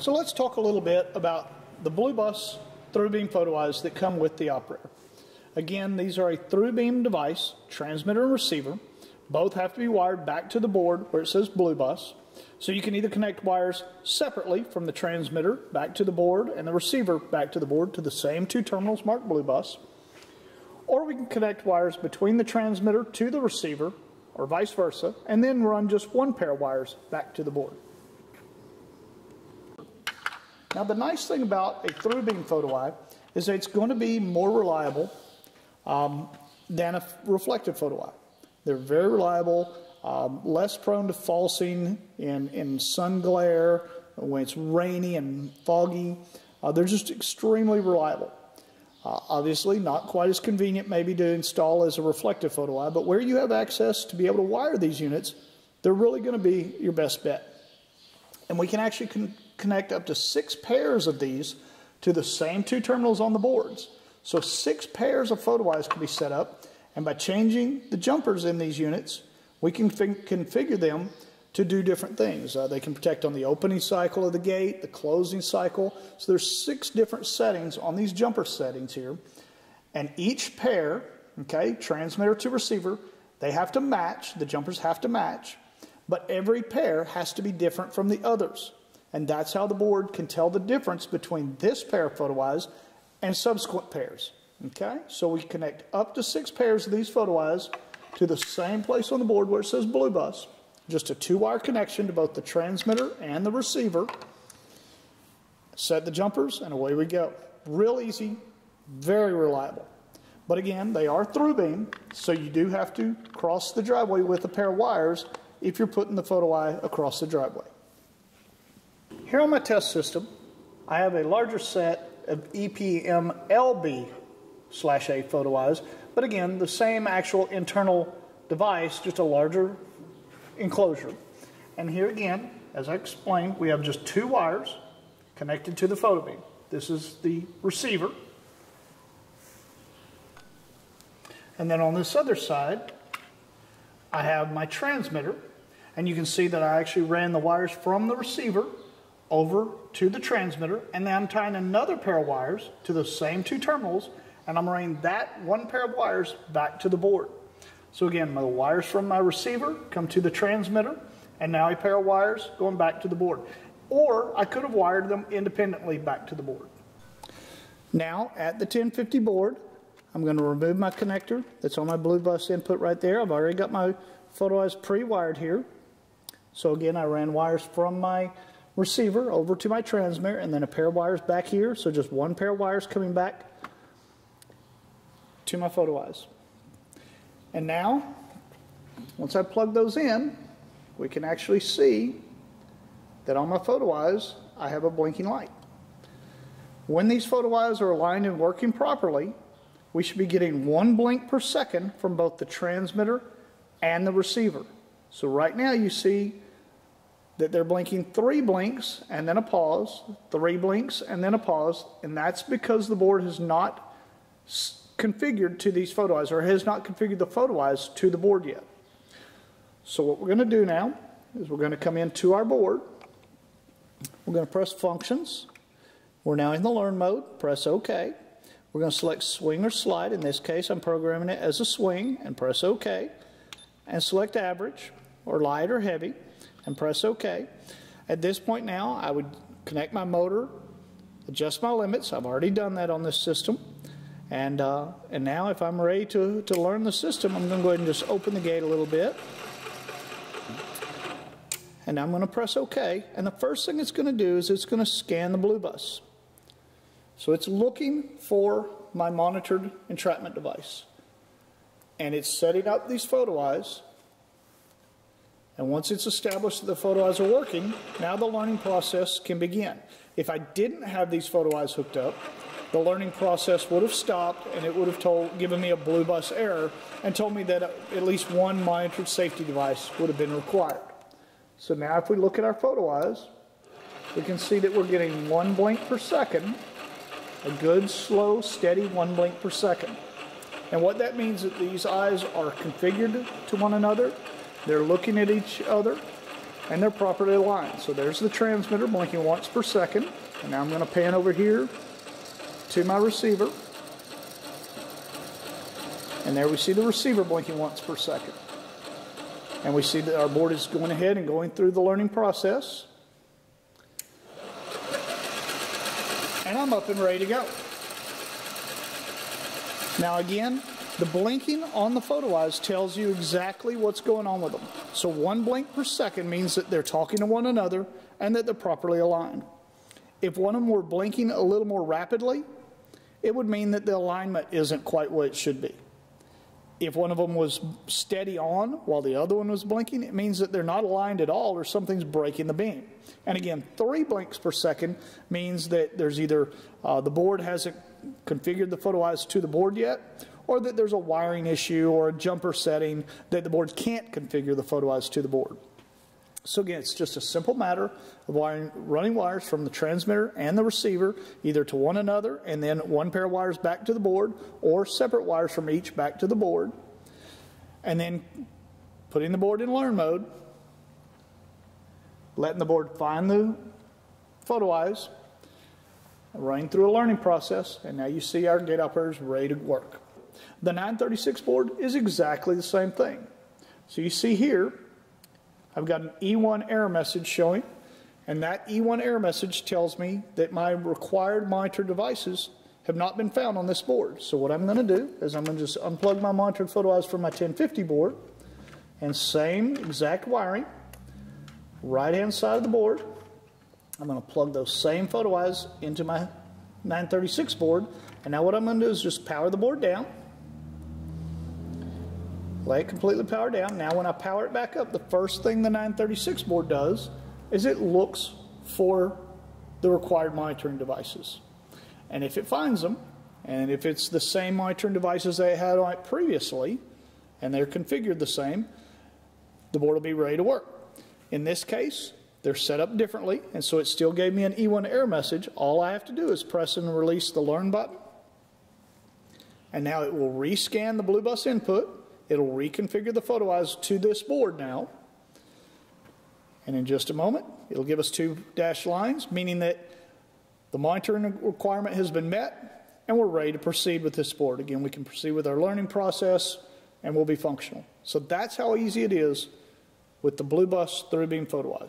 So let's talk a little bit about the BlueBUS through beam photo eyes that come with the operator. Again, these are a through beam device, transmitter and receiver. Both have to be wired back to the board where it says BlueBUS. So you can either connect wires separately from the transmitter back to the board and the receiver back to the board to the same two terminals marked BlueBUS. Or we can connect wires between the transmitter to the receiver or vice versa and then run just one pair of wires back to the board. Now the nice thing about a through beam photo eye is that it's going to be more reliable um, than a reflective photo eye. They're very reliable, um, less prone to falsing in, in sun glare, when it's rainy and foggy. Uh, they're just extremely reliable. Uh, obviously, not quite as convenient maybe to install as a reflective photo eye, but where you have access to be able to wire these units, they're really going to be your best bet. And we can actually connect up to six pairs of these to the same two terminals on the boards. So six pairs of photo eyes can be set up, and by changing the jumpers in these units, we can configure them to do different things. Uh, they can protect on the opening cycle of the gate, the closing cycle. So there's six different settings on these jumper settings here. And each pair, okay, transmitter to receiver, they have to match, the jumpers have to match, but every pair has to be different from the others. And that's how the board can tell the difference between this pair of photo eyes and subsequent pairs. Okay, so we connect up to six pairs of these photo eyes to the same place on the board where it says BlueBUS. Just a two-wire connection to both the transmitter and the receiver. Set the jumpers and away we go. Real easy, very reliable. But again, they are through beam, so you do have to cross the driveway with a pair of wires if you're putting the photo eye across the driveway. Here on my test system, I have a larger set of EPM LB slash A photo eyes, but again, the same actual internal device, just a larger enclosure. And here again, as I explained, we have just two wires connected to the photo beam. This is the receiver. And then on this other side, I have my transmitter. And you can see that I actually ran the wires from the receiver over to the transmitter. And then I'm tying another pair of wires to the same two terminals. And I'm running that one pair of wires back to the board. So again, my wires from my receiver come to the transmitter, and now a pair of wires going back to the board. Or I could have wired them independently back to the board. Now, at the 1050 board, I'm going to remove my connector that's on my BlueBUS input right there. I've already got my photo eyes pre-wired here. So again, I ran wires from my receiver over to my transmitter and then a pair of wires back here. So just one pair of wires coming back to my photo eyes. And now, once I plug those in, we can actually see that on my photo eyes, I have a blinking light. When these photo eyes are aligned and working properly, we should be getting one blink per second from both the transmitter and the receiver. So right now you see that they're blinking three blinks and then a pause, three blinks and then a pause, and that's because the board has not configured to these photo eyes or has not configured the photo eyes to the board yet. So what we're going to do now is we're going to come into our board. We're going to press functions. We're now in the learn mode. Press OK. We're going to select swing or slide. In this case, I'm programming it as a swing and press OK. And select average or light or heavy and press OK. At this point now, I would connect my motor, adjust my limits. I've already done that on this system. And, uh, and now if I'm ready to, to learn the system, I'm going to go ahead and just open the gate a little bit. And I'm going to press OK. And the first thing it's going to do is it's going to scan the BlueBUS. So it's looking for my monitored entrapment device. And it's setting up these photo eyes. And once it's established that the photo eyes are working, now the learning process can begin. If I didn't have these photo eyes hooked up, the learning process would have stopped and it would have told, given me a BlueBUS error and told me that uh, at least one monitored safety device would have been required. So now if we look at our photo eyes, we can see that we're getting one blink per second, a good, slow, steady one blink per second. And what that means is that these eyes are configured to one another. They're looking at each other. and they're properly aligned. So there's the transmitter blinking once per second. And now I'm going to pan over here to my receiver. And there we see the receiver blinking once per second. And we see that our board is going ahead and going through the learning process. And I'm up and ready to go. Now again, the blinking on the photo eyes tells you exactly what's going on with them. So one blink per second means that they're talking to one another and that they're properly aligned. If one of them were blinking a little more rapidly, it would mean that the alignment isn't quite what it should be. If one of them was steady on while the other one was blinking, it means that they're not aligned at all or something's breaking the beam. And again, three blinks per second means that there's either uh, the board hasn't configured the photo eyes to the board yet, or that there's a wiring issue or a jumper setting that the board can't configure the photo eyes to the board. So again, it's just a simple matter of wiring, running wires from the transmitter and the receiver either to one another and then one pair of wires back to the board or separate wires from each back to the board and then putting the board in learn mode, letting the board find the photo eyes, running through a learning process, and now you see our gate operators ready to work. The 936 board is exactly the same thing. So you see here, I've got an E1 error message showing, and that E1 error message tells me that my required monitor devices have not been found on this board. So what I'm going to do is I'm going to just unplug my monitored photo eyes from my 1050 board, and same exact wiring, right hand side of the board. I'm going to plug those same photo eyes into my 936 board, and now what I'm going to do is just power the board down. Let it completely power down. Now when I power it back up, the first thing the 936 board does is it looks for the required monitoring devices. And if it finds them, and if it's the same monitoring devices they had on it previously, and they're configured the same, the board will be ready to work. In this case, they're set up differently, and so it still gave me an E1 error message. All I have to do is press and release the Learn button, and now it will rescan the BlueBUS input, It'll reconfigure the photo eyes to this board now. And in just a moment, it'll give us two dashed lines, meaning that the monitoring requirement has been met and we're ready to proceed with this board. Again, we can proceed with our learning process and we'll be functional. So that's how easy it is with the Blue Bus through beam photo.